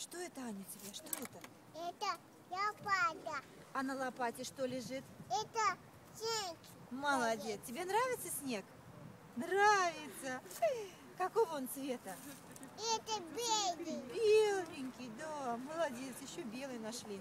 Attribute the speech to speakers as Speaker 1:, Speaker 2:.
Speaker 1: Что это, Аня, тебе? Что это?
Speaker 2: Это лопата.
Speaker 1: А на лопате что лежит?
Speaker 2: Это снег.
Speaker 1: Молодец. Тебе нравится снег? Нравится. Какого он цвета?
Speaker 2: Это белый.
Speaker 1: Беленький, да. Молодец. Еще белый нашли.